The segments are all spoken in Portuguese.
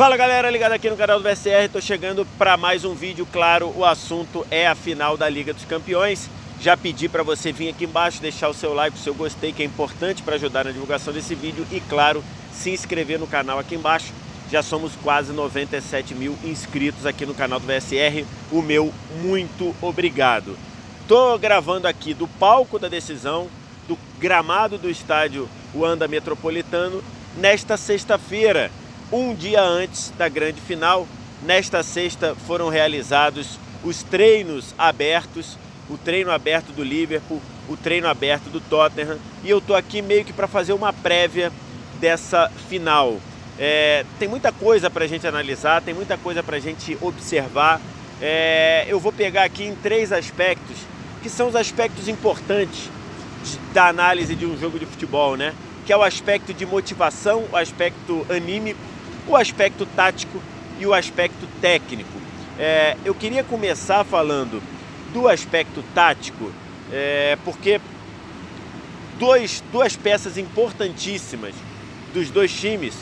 Fala galera, ligado aqui no canal do VSR, tô chegando para mais um vídeo, claro, o assunto é a final da Liga dos Campeões. Já pedi para você vir aqui embaixo, deixar o seu like, o seu gostei, que é importante para ajudar na divulgação desse vídeo e, claro, se inscrever no canal aqui embaixo. Já somos quase 97 mil inscritos aqui no canal do VSR, o meu muito obrigado. Tô gravando aqui do palco da decisão, do gramado do estádio Wanda Metropolitano, nesta sexta-feira, um dia antes da grande final. Nesta sexta foram realizados os treinos abertos, o treino aberto do Liverpool, o treino aberto do Tottenham, e eu estou aqui meio que para fazer uma prévia dessa final. É, tem muita coisa para a gente analisar, tem muita coisa para a gente observar. É, eu vou pegar aqui em três aspectos que são os aspectos importantes da análise de um jogo de futebol, né? Que é o aspecto de motivação, o aspecto anímico o aspecto tático e o aspecto técnico. É, eu queria começar falando do aspecto tático, é, porque dois, duas peças importantíssimas dos dois times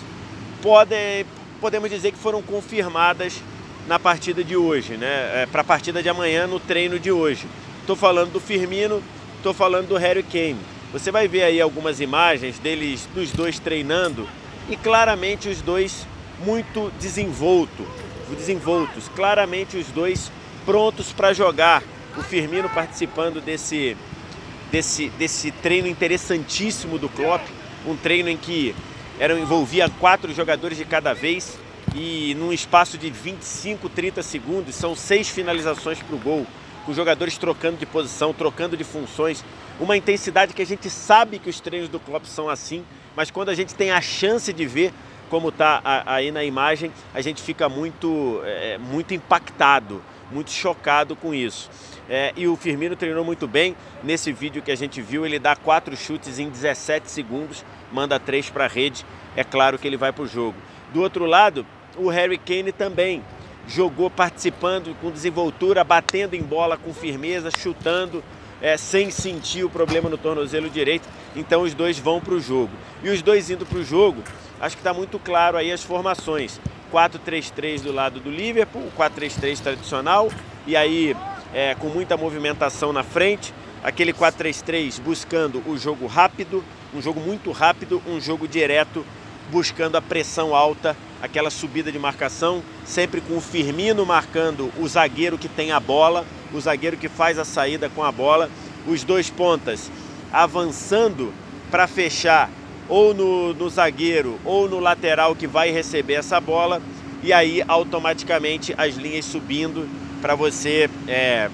podem, podemos dizer que foram confirmadas na partida de hoje, né? É, para a partida de amanhã no treino de hoje. Estou falando do Firmino, estou falando do Harry Kane. Você vai ver aí algumas imagens deles, dos dois treinando e claramente os dois muito desenvolto, desenvoltos, claramente os dois prontos para jogar. O Firmino participando desse, desse, desse treino interessantíssimo do Klopp, um treino em que eram, envolvia quatro jogadores de cada vez. E num espaço de 25, 30 segundos, são seis finalizações para o gol, com jogadores trocando de posição, trocando de funções, uma intensidade que a gente sabe que os treinos do Klopp são assim, mas quando a gente tem a chance de ver como está aí na imagem, a gente fica muito, é, muito impactado, muito chocado com isso. É, e o Firmino treinou muito bem. Nesse vídeo que a gente viu, ele dá quatro chutes em 17 segundos, manda três para a rede. É claro que ele vai para o jogo. Do outro lado, o Harry Kane também jogou participando com desenvoltura, batendo em bola com firmeza, chutando, é, sem sentir o problema no tornozelo direito. Então os dois vão para o jogo. E os dois indo para o jogo, acho que está muito claro aí as formações. 4-3-3 do lado do Liverpool, o 4-3-3 tradicional, e aí é, com muita movimentação na frente. Aquele 4-3-3 buscando o jogo rápido, um jogo muito rápido, um jogo direto, buscando a pressão alta, aquela subida de marcação, sempre com o Firmino marcando o zagueiro que tem a bola, o zagueiro que faz a saída com a bola, os dois pontas avançando para fechar ou no, no zagueiro ou no lateral que vai receber essa bola e aí automaticamente as linhas subindo para você é,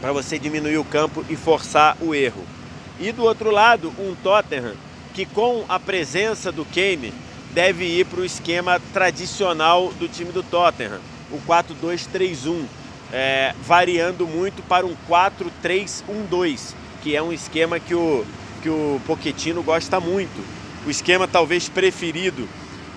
para você diminuir o campo e forçar o erro. E do outro lado, um Tottenham que com a presença do Kane deve ir para o esquema tradicional do time do Tottenham, o 4-2-3-1, é, variando muito para um 4-3-1-2, que é um esquema que o que o Poquetino gosta muito. O esquema talvez preferido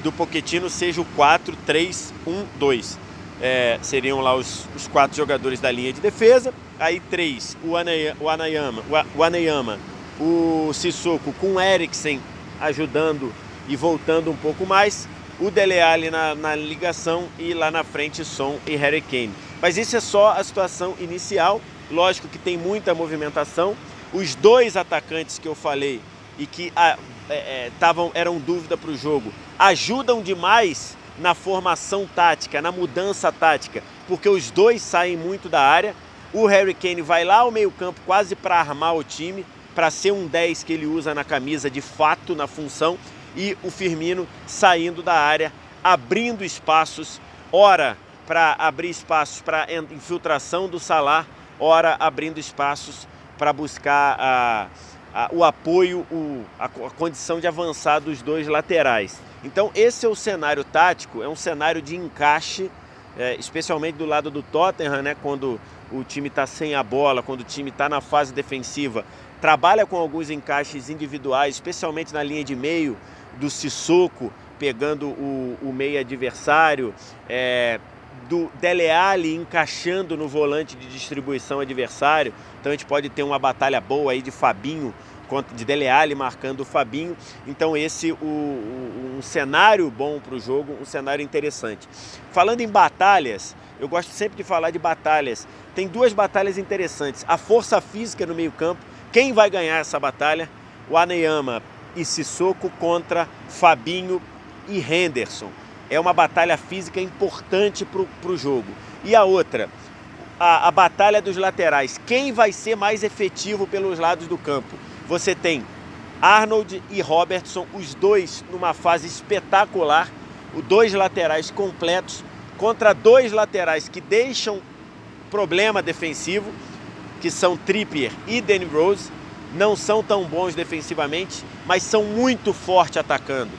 do Poquetino seja o 4-3-1-2. É, seriam lá os, os, quatro jogadores da linha de defesa, aí três, o, Anayama, o, Anayama, o Sissoko com o Eriksen ajudando e voltando um pouco mais, o Dele Alli na, na, ligação e lá na frente Son e Harry Kane. Mas isso é só a situação inicial, lógico que tem muita movimentação, os dois atacantes que eu falei e que ah, é, é, tavam, eram dúvida para o jogo ajudam demais na formação tática, na mudança tática, porque os dois saem muito da área. O Harry Kane vai lá ao meio-campo quase para armar o time, para ser um 10 que ele usa na camisa de fato na função, e o Firmino saindo da área, abrindo espaços, ora para abrir espaços para infiltração do Salah, ora abrindo espaços para buscar a, a, o apoio, o, a, a condição de avançar dos dois laterais. Então esse é o cenário tático, é um cenário de encaixe, é, especialmente do lado do Tottenham, né, quando o time está sem a bola, quando o time está na fase defensiva, trabalha com alguns encaixes individuais, especialmente na linha de meio do Sissoko, pegando o, o meio adversário, é, do Dele Alli encaixando no volante de distribuição adversário. Então a gente pode ter uma batalha boa aí de Fabinho de Dele Alli marcando o Fabinho. Então esse o, o um cenário bom para o jogo, um cenário interessante. Falando em batalhas, eu gosto sempre de falar de batalhas. Tem duas batalhas interessantes. A força física no meio campo. Quem vai ganhar essa batalha? O Aneyama e Sissoko contra Fabinho e Henderson. É uma batalha física importante para o jogo. E a outra, a, a batalha dos laterais. Quem vai ser mais efetivo pelos lados do campo? Você tem Arnold e Robertson, os dois numa fase espetacular, os dois laterais completos contra dois laterais que deixam problema defensivo, que são Trippier e Danny Rose, não são tão bons defensivamente, mas são muito fortes atacando.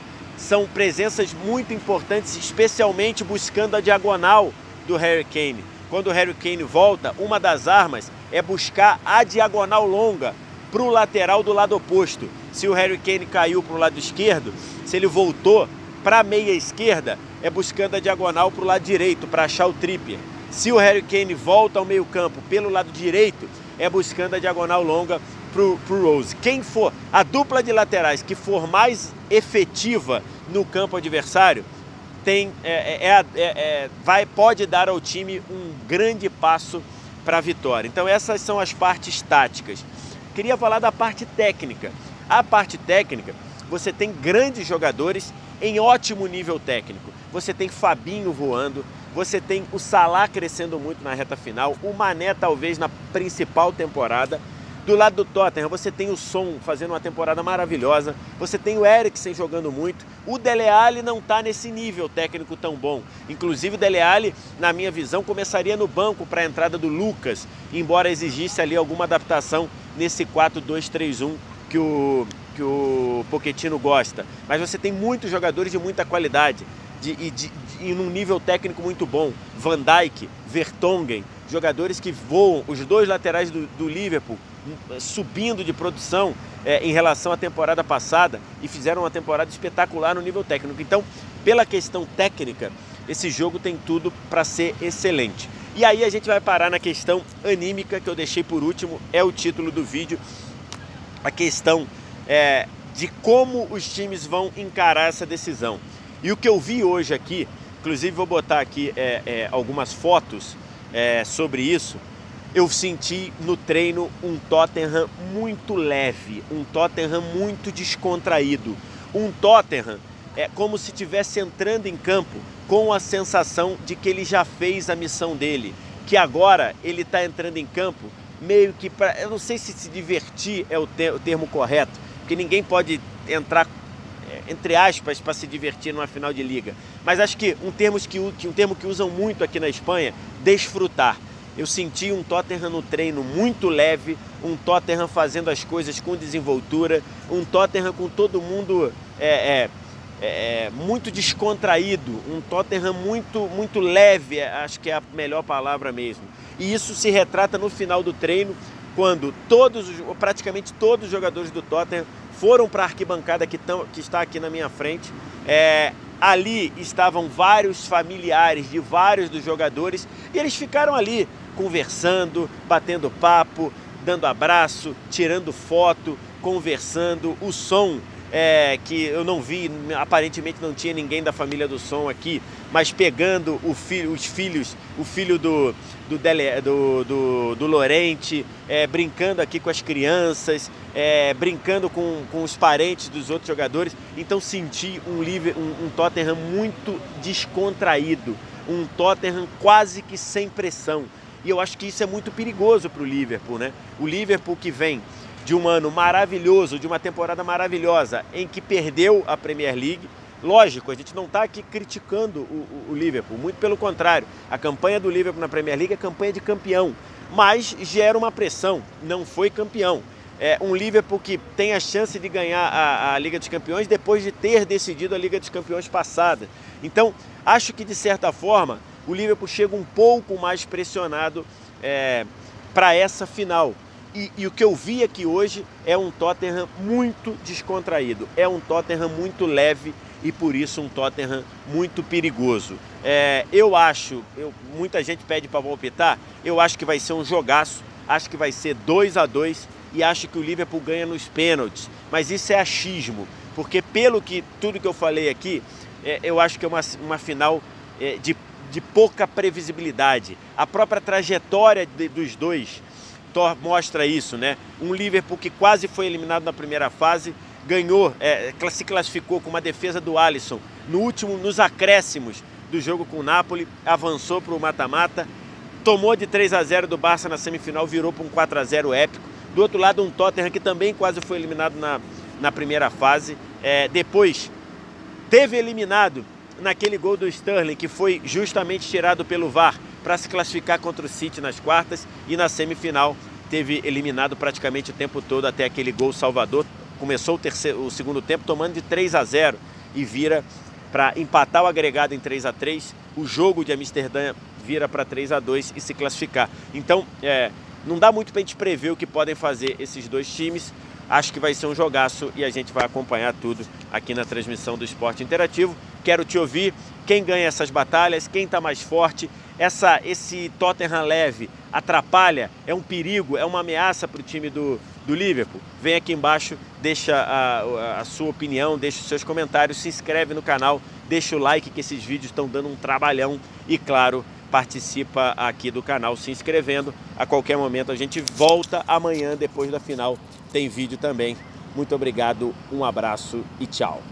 São presenças muito importantes, especialmente buscando a diagonal do Harry Kane. Quando o Harry Kane volta, uma das armas é buscar a diagonal longa para o lateral do lado oposto. Se o Harry Kane caiu para o lado esquerdo, se ele voltou para a meia esquerda, é buscando a diagonal para o lado direito, para achar o Trippier. Se o Harry Kane volta ao meio campo pelo lado direito, é buscando a diagonal longa para o Rose. Quem for, a dupla de laterais que for mais efetiva no campo adversário, tem, é, é, é, é vai, pode dar ao time um grande passo para a vitória. Então essas são as partes táticas. Queria falar da parte técnica. A parte técnica, você tem grandes jogadores em ótimo nível técnico. Você tem Fabinho voando, você tem o Salah crescendo muito na reta final, o Mané talvez na principal temporada. Do lado do Tottenham, você tem o Son fazendo uma temporada maravilhosa, você tem o Eriksen jogando muito. O Dele Alli não está nesse nível técnico tão bom. Inclusive o Dele Alli, na minha visão, começaria no banco para a entrada do Lucas, embora exigisse ali alguma adaptação nesse 4-2-3-1 que o, que o Pochettino gosta. Mas você tem muitos jogadores de muita qualidade e de, de, de, num nível técnico muito bom. Van Dijk, Vertonghen, jogadores que voam, os dois laterais do, do Liverpool subindo de produção é, em relação à temporada passada e fizeram uma temporada espetacular no nível técnico. Então, pela questão técnica, esse jogo tem tudo para ser excelente. E aí a gente vai parar na questão anímica que eu deixei por último, é o título do vídeo, a questão é, de como os times vão encarar essa decisão. E o que eu vi hoje aqui, inclusive vou botar aqui é, algumas fotos sobre isso, eu senti no treino um Tottenham muito leve, um Tottenham muito descontraído, um Tottenham é como se estivesse entrando em campo com a sensação de que ele já fez a missão dele, que agora ele está entrando em campo meio que para, eu não sei se se divertir é o, o termo correto, porque ninguém pode entrar é, entre aspas para se divertir numa final de liga, mas acho que um termo que, um termo que usam muito aqui na Espanha, desfrutar. Eu senti um Tottenham no treino muito leve, um Tottenham fazendo as coisas com desenvoltura, um Tottenham com todo mundo é, é, é, muito descontraído, um Tottenham muito, muito leve, acho que é a melhor palavra mesmo. E isso se retrata no final do treino, quando todos, praticamente todos os jogadores do Tottenham foram para a arquibancada que, tão, que está aqui na minha frente. É, ali estavam vários familiares de vários dos jogadores e eles ficaram ali conversando, batendo papo, dando abraço, tirando foto, conversando. O som é, que eu não vi, aparentemente não tinha ninguém da família do som aqui, mas pegando filho, os filhos, o filho do, do, Dele, do, do, do Lorente, é, brincando aqui com as crianças, é, brincando com, com os parentes dos outros jogadores. Então senti um, um, um Tottenham muito descontraído, um Tottenham quase que sem pressão. E eu acho que isso é muito perigoso para o Liverpool, né? O Liverpool que vem de um ano maravilhoso, de uma temporada maravilhosa, em que perdeu a Premier League. Lógico, a gente não está aqui criticando o, o, Liverpool, muito pelo contrário. A campanha do Liverpool na Premier League é campanha de campeão, mas gera uma pressão, não foi campeão. É um Liverpool que tem a chance de ganhar a, a Liga dos Campeões depois de ter decidido a Liga dos Campeões passada. Então, acho que de certa forma o Liverpool chega um pouco mais pressionado é, para essa final. E, e, o que eu vi aqui hoje é um Tottenham muito descontraído, é um Tottenham muito leve e por isso um Tottenham muito perigoso. É, eu acho, eu, muita gente pede para palpitar, eu acho que vai ser um jogaço, acho que vai ser 2 a 2 e acho que o Liverpool ganha nos pênaltis, mas isso é achismo, porque pelo que tudo que eu falei aqui, é, eu acho que é uma, uma final é, de, de pouca previsibilidade. A própria trajetória de, dos dois mostra isso, né? Um Liverpool que quase foi eliminado na primeira fase, ganhou, é, se classificou com uma defesa do Alisson no último, nos acréscimos do jogo com o Napoli, avançou para o mata-mata, tomou de 3 a 0 do Barça na semifinal, virou para um 4 a 0 épico. Do outro lado, um Tottenham que também quase foi eliminado na, na primeira fase. É, depois, teve eliminado naquele gol do Sterling, que foi justamente tirado pelo VAR para se classificar contra o City nas quartas e na semifinal teve eliminado praticamente o tempo todo até aquele gol salvador. Começou o, terceiro, o segundo tempo tomando de 3 a 0 e vira para empatar o agregado em 3 a 3 O jogo de Amsterdã vira para 3 a 2 e se classificar. Então, é, não dá muito para a gente prever o que podem fazer esses dois times. Acho que vai ser um jogaço e a gente vai acompanhar tudo aqui na transmissão do Esporte Interativo. Quero te ouvir. Quem ganha essas batalhas? Quem está mais forte? Essa, esse Tottenham leve atrapalha? É um perigo? É uma ameaça para o time do, do Liverpool? Vem aqui embaixo, deixa a, a sua opinião, deixa os seus comentários, se inscreve no canal, deixa o like que esses vídeos estão dando um trabalhão e claro, participa aqui do canal se inscrevendo. A qualquer momento a gente volta amanhã depois da final. Tem vídeo também. Muito obrigado, um abraço e tchau.